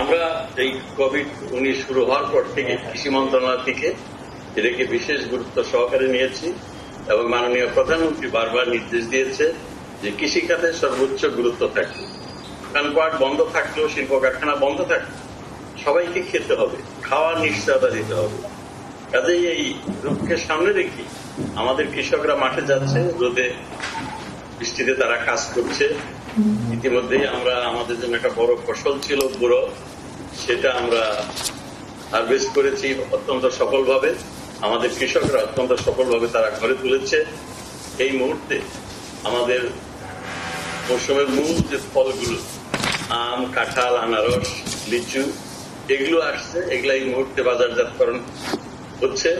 আমরা এই কোভিড উনিশ শুরু হওয়ার পর থেকে কৃষি মন্ত্রণালয় থেকে এটাকে বিশেষ গুরুত্ব সহকারে নিয়েছি এবং মাননীয় প্রধানমন্ত্রী বারবার নির্দেশ দিয়েছে যে কৃষিখাতে সর্বোচ্চ গুরুত্ব থাকবে। দোকানপাট বন্ধ থাকলেও শিল্প কারখানা বন্ধ থাকবে সবাইকে খেতে হবে, খাওয়ার নিশ্চয়তা দিতে হবে। কাজেই এই রূপকে সামনে রেখে আমাদের কৃষকরা মাঠে যাচ্ছে, রোদে বৃষ্টিতে তারা কাজ করছে। ইতিমধ্যেই আমরা আমাদের জন্য একটা বড় ফসল ছিল বুড়ো সেটা আমরা হারভেস্ট করেছি অত্যন্ত সফলভাবে। আমাদের কৃষকরা অত্যন্ত সফলভাবে তারা ঘরে তুলেছে। এই মুহূর্তে আমাদের মৌসুমের মূল যে ফলগুলো, আম, কাঁঠাল, আনারস, লিচু, এগুলো আসছে, এগুলা এই মুহূর্তে বাজারজাতকরণ হচ্ছে।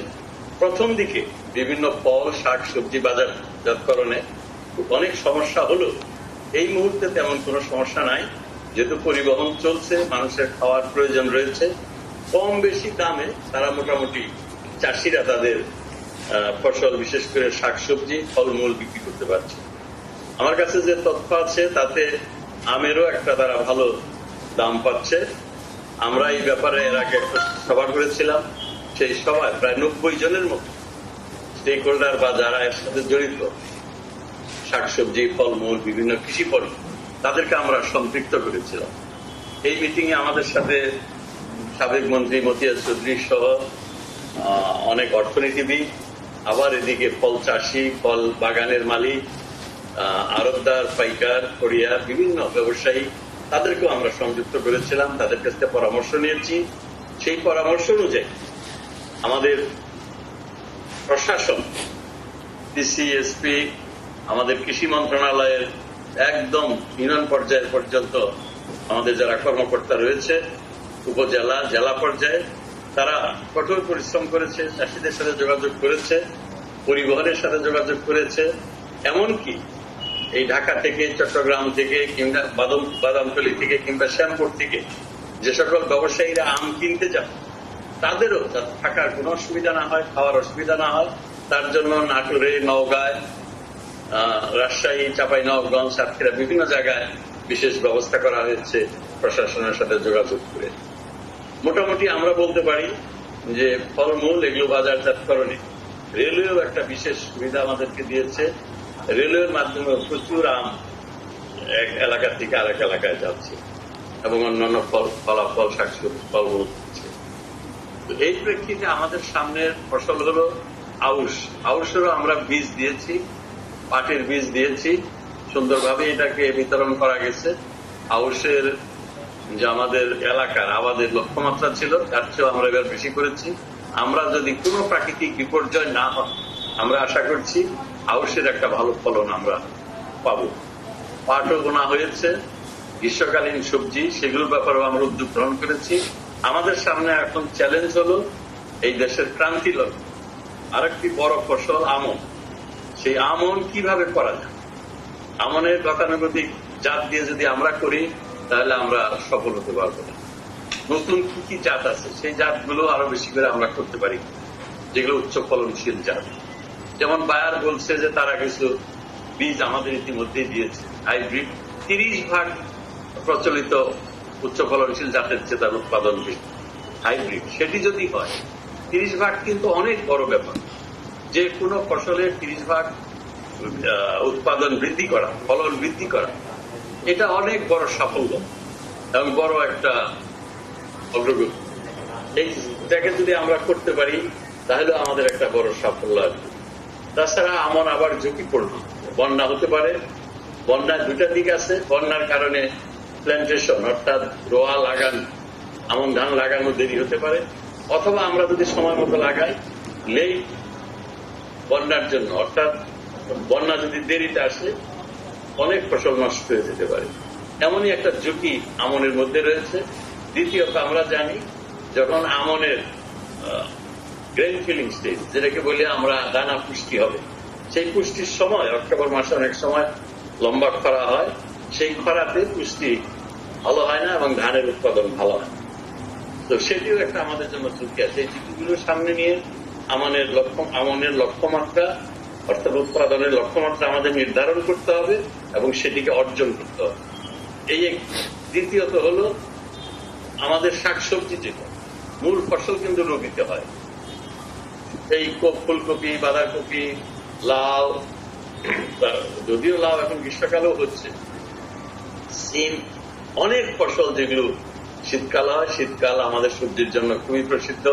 প্রথম দিকে বিভিন্ন ফল, শাক, সবজি বাজারজাতকরণে অনেক সমস্যা হলো। এই মুহূর্তে তেমন কোনো সমস্যা নাই। যেহেতু পরিবহন চলছে, মানুষের খাওয়ার প্রয়োজন রয়েছে। কম বেশি দামে তারা মোটামুটি চাষিরা তাদের ফসল, বিশেষ করে শাকসবজি, ফলমূল বিক্রি করতে পারছে। আমার কাছে যে তথ্য আছে, তাতে আমেরও একটা তারা ভালো দাম পাচ্ছে। আমরা এই ব্যাপারে এর আগে একটা সভা করেছিলাম। সেই সভায় প্রায় নব্বই জনের মতো স্টেক হোল্ডার বা যারা এর সাথে জড়িত শাকসবজি, ফলমূল, বিভিন্ন কৃষি পণ্য তাদেরকে আমরা সম্পৃক্ত করেছিলাম। এই মিটিং এ আমাদের সাথে সাবেক মন্ত্রী মতিয়া চৌধুরী সহ অনেক অর্থনীতিবিদ, আবার এদিকে ফল চাষি, ফল বাগানের মালিক আড়তদার পাইকার, কোরিয়ার বিভিন্ন ব্যবসায়ী তাদেরকেও আমরা সংযুক্ত করেছিলাম, তাদের কাছ থেকে পরামর্শ নিয়েছি। সেই পরামর্শ অনুযায়ী আমাদের প্রশাসন ডিসিএসপি আমাদের কৃষি মন্ত্রণালয়ের একদম ইউনিয়ন পর্যায় পর্যন্ত আমাদের যারা কর্মকর্তা রয়েছে, উপজেলা, জেলা পর্যায়ে, তারা কঠোর পরিশ্রম করেছে, চাষিদের সাথে যোগাযোগ করেছে, পরিবহনের সাথে যোগাযোগ করেছে। এমনকি এই ঢাকা থেকে, চট্টগ্রাম থেকে কিংবা বাদাম, বাদামতলি থেকে কিংবা শ্যামপুর থেকে যে সকল ব্যবসায়ীরা আম কিনতে যান, তাদেরও থাকার কোনো অসুবিধা না হয়, খাওয়ার অসুবিধা না হয়, তার জন্য নাটোরে, নওগাঁয় রাজশাহী, চাপাই নবগঞ্জ সাতক্ষীরা বিভিন্ন জায়গায় বিশেষ ব্যবস্থা করা হয়েছে প্রশাসনের সাথে যোগাযোগ করে। মোটামুটি আমরা বলতে পারি যে ফলমূল এগুলো বাজারজাতকরণে রেলওয়েও একটা বিশেষ সুবিধা আমাদেরকে দিয়েছে। রেলওয়ের মাধ্যমে প্রচুর আম এক এলাকা থেকে আরেক এলাকায় যাচ্ছে এবং অন্যান্য ফল, ফলাফল, শাকসবজি, ফলমূল হচ্ছে। এই প্রেক্ষিতে আমাদের সামনের ফসল হলো আউশ। আউশেরও আমরা বীজ দিয়েছি। পাটের বীজ দিয়েছি। সুন্দরভাবে এটাকে বিতরণ করা গেছে। আউশের যে আমাদের এলাকার আমাদের লক্ষ্যমাত্রা ছিল, তার চেয়েও আমরা এবার বেশি করেছি। আমরা যদি কোনো প্রাকৃতিক বিপর্যয় না হয়, আমরা আশা করছি আউশের একটা ভালো ফলন আমরা পাবো। পাটও বোনা হয়েছে, গ্রীষ্মকালীন সবজি, সেগুলোর ব্যাপারেও আমরা উদ্যোগ গ্রহণ করেছি। আমাদের সামনে এখন চ্যালেঞ্জ হলো এই দেশের ক্রান্তি লগ্ন। আরেকটি বড় ফসল আমন। সেই আমন কীভাবে করা যায়? আমনের গতানুগতিক জাত দিয়ে যদি আমরা করি, তাহলে আমরা সফল হতে পারব না। নতুন কি কি জাত আছে? সেই জাতগুলো আরও বেশি করে আমরা করতে পারি, যেগুলো উচ্চ ফলনশীল জাত। যেমন বায়ার বলছে যে তারা কিছু বীজ আমাদের ইতিমধ্যেই দিয়েছে, হাইব্রিড। তিরিশ ভাগ প্রচলিত উচ্চ ফলনশীল জাতের চেয়ে তার উৎপাদন হাইব্রিড। সেটি যদি হয়, তিরিশ ভাগ কিন্তু অনেক বড় ব্যাপার। যে কোনো ফসলের তিরিশ ভাগ উৎপাদন বৃদ্ধি করা, ফলন বৃদ্ধি করা, এটা অনেক বড় সাফল্য এবং বড় একটা অগ্রগতি। এইটাকে যদি আমরা করতে পারি, তাহলে আমাদের একটা বড় সাফল্য আসবে। তাছাড়া আমন আবার ঝুঁকিপূর্ণ বন্যা হতে পারে, বন্যার দুটা দিক আছে। বন্যার কারণে প্ল্যান্টেশন অর্থাৎ রোয়া লাগান, আমন ধান লাগানো দেরি হতে পারে। অথবা আমরা যদি সময় মতো লাগাই লেট বন্যার জন্য। অর্থাৎ বন্যা যদি দেরিতে আসে, অনেক ফসল নষ্ট হয়ে যেতে পারে। এমনই একটা ঝুঁকি আমনের মধ্যে রয়েছে। দ্বিতীয়ত আমরা জানি, যখন আমনের গ্রেন ফিলিং স্টেজ যেটাকে বলি আমরা দানা পুষ্টি হবে, সেই পুষ্টির সময়, অক্টোবর মাসে অনেক সময় লম্বা খরা হয়, সেই খরাতে পুষ্টি ভালো হয় না এবং ধানের উৎপাদন ভালো হয়। তো সেটিও একটা আমাদের জন্য ঝুঁকি আছে। এই ঝুঁকিগুলো সামনে নিয়ে আমনের লক্ষ্য, আমনের লক্ষ্যমাত্রা, অর্থাৎ উৎপাদনের লক্ষ্যমাত্রা আমাদের নির্ধারণ করতে হবে এবং সেটিকে অর্জন করতে হবে। এই এক দ্বিতীয়ত হলো আমাদের শাকসবজি যেটা, মূল ফসল কিন্তু রবিতে হয়। এই ফুলকপি, বাঁধাকপি, লাউ যদিও লাউ এখন গ্রীষ্মকালেও হচ্ছে, সিম, অনেক ফসল যেগুলো শীতকাল হয়, শীতকাল আমাদের সবজির জন্য খুবই প্রসিদ্ধ।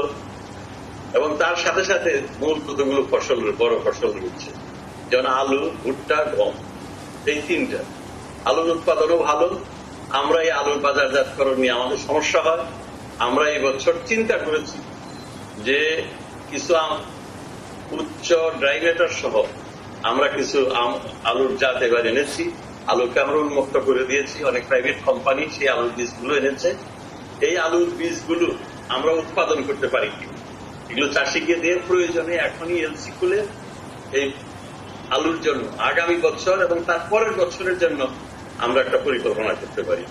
এবং তার সাথে সাথে মূল কতগুলো ফসল, বড় ফসল রয়েছে। যেমন আলু, ভুট্টা, গম, এই তিনটা। আলুর উৎপাদনও ভালো। আমরা এই আলুর বাজারজাতকরণ নিয়ে আমাদের সমস্যা হয়। আমরা এই বছর চিন্তা করেছি যে কিছু আম- উচ্চ ড্রাইভেটার সহ আমরা কিছু আম- আলুর জাত এবার এনেছি। আলুকে আমরা উন্মুক্ত করে দিয়েছি। অনেক প্রাইভেট কোম্পানি সেই আলুর বীজগুলো এনেছে। এই আলুর বীজগুলো আমরা উৎপাদন করতে পারি। কি এগুলো চাষিকে দিয়ে প্রয়োজনে এখনই এলসি খুলে এই আলুর জন্য আগামী বছর এবং তার পরের বছরের জন্য আমরা একটা পরিকল্পনা করতে পারি।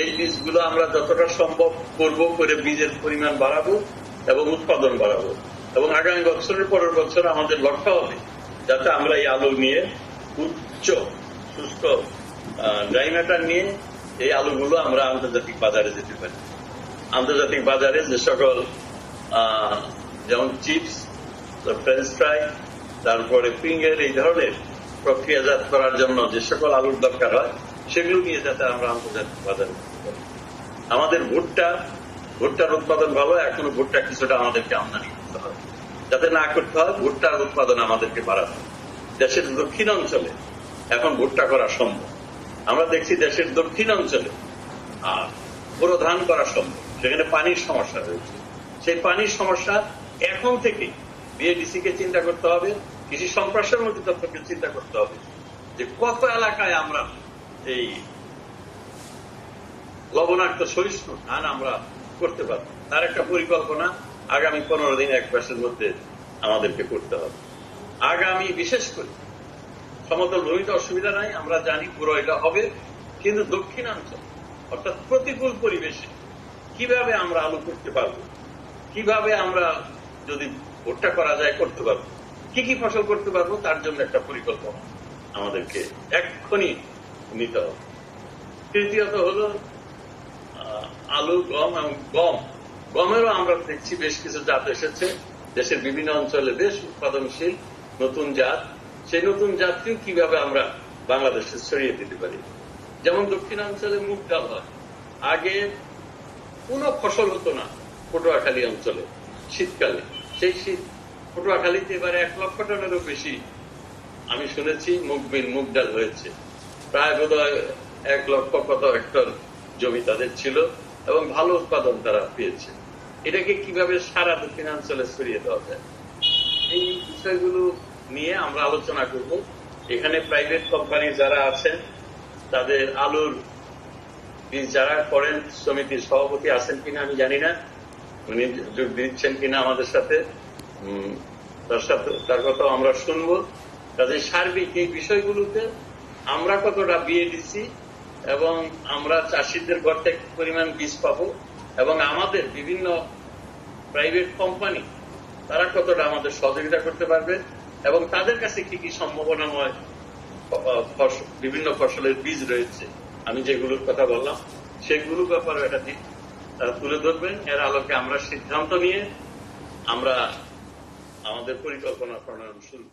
এই বীজগুলো আমরা যতটা সম্ভব করব করে বীজের পরিমাণ বাড়াবো এবং উৎপাদন বাড়াবো। এবং আগামী বছরের পরের বছর আমাদের লক্ষ্য হবে যাতে আমরা এই আলু নিয়ে উচ্চ, সুস্থ ড্রাই ম্যাটার নিয়ে এই আলুগুলো আমরা আন্তর্জাতিক বাজারে যেতে পারি। আন্তর্জাতিক বাজারে যে সকল যেমন চিপস ফ্রেঞ্চ ফ্রাই তারপরে ফিঙ্গার এই ধরনের প্রক্রিয়াজাত করার জন্য যে সকল আলুর দরকার হয়, সেগুলো নিয়ে যাতে আমরা আন্তর্জাতিক বাজারে আমাদের ভুট্টা, ভুট্টার উৎপাদন ভালো, এখনও ভুট্টা কিছুটা আমাদেরকে আমদানি করতে হবে যাতে না করতে হয়, ভুট্টার উৎপাদন আমাদেরকে বাড়াতে দেশের দক্ষিণ অঞ্চলে এখন ভুট্টা করা সম্ভব। আমরা দেখছি দেশের দক্ষিণ অঞ্চলে আর পুরো ধান করা সম্ভব। সেখানে পানির সমস্যা রয়েছে। সেই পানির সমস্যা এখন থেকে বিএডিসি কে চিন্তা করতে হবে, কৃষি সম্প্রসারণ অধিদপ্তরকে চিন্তা করতে হবে যে কত এলাকায় আমরা এই লবণাক্ত সহিষ্ণু ধান আমরা করতে পারব। তার একটা পরিকল্পনা আগামী পনেরো দিন এক মাসের মধ্যে আমাদেরকে করতে হবে। আগামী বিশেষ করে সমতল ভূমিতে অসুবিধা নাই, আমরা জানি পুরো এটা হবে, কিন্তু দক্ষিণাঞ্চল, অর্থাৎ প্রতিকূল পরিবেশে কীভাবে আমরা আলু করতে পারব, কীভাবে আমরা যদি ভুট্টা করা যায়, করতে পারব। কি কি ফসল করতে পারব, তার জন্য একটা পরিকল্পনা আমাদেরকে এক্ষুনি নিতে হবে। তৃতীয়ত হলো আলু, গম এবং গম। গমেরও আমরা দেখছি বেশ কিছু জাত এসেছে। দেশের বিভিন্ন অঞ্চলে বেশ উৎপাদনশীল নতুন জাত। সেই নতুন জাতকেও কীভাবে আমরা বাংলাদেশে ছড়িয়ে দিতে পারি? যেমন দক্ষিণাঞ্চলে মুগ ডাল হয়। আগে কোনো ফসল হতো না পটুয়াখালী অঞ্চলে। শীতকালে। সেই শীত পটুয়াখালীতে এবারে এক লক্ষ টনেরও বেশি, আমি শুনেছি, মুগ বিল মুগ ডাল হয়েছে। প্রায় বোধ এক লক্ষ কত হেক্টর জমি তাদের ছিল এবং ভালো উৎপাদন তারা পেয়েছে। এটাকে কীভাবে সারা দক্ষিণাঞ্চলে ছড়িয়ে দেওয়া যায়? এই বিষয়গুলো নিয়ে আমরা আলোচনা করব। এখানে প্রাইভেট কোম্পানি যারা আছেন, তাদের আলুর যারা করেন, সমিতির সভাপতি আছেন কিনা আমি জানি না। উনি যোগ দিচ্ছেন কিনা আমাদের সাথে তার কথা আমরা শুনব। কাজে সার্বিক এই বিষয়গুলোতে আমরা কতটা বিয়ে দিচ্ছি এবং আমরা চাষিদের ঘর থেকে পরিমাণ বীজ পাবো এবং আমাদের বিভিন্ন প্রাইভেট কোম্পানি তারা কতটা আমাদের সহযোগিতা করতে পারবে এবং তাদের কাছে কি কি সম্ভাবনাময় বিভিন্ন ফসলের বীজ রয়েছে, আমি যেগুলোর কথা বললাম, সেগুলোর ব্যাপারে দিক তারা তুলে ধরবেন এর আলোকে আমরা সিদ্ধান্ত নিয়ে আমরা আমাদের পরিকল্পনা প্রণয়ন শুরু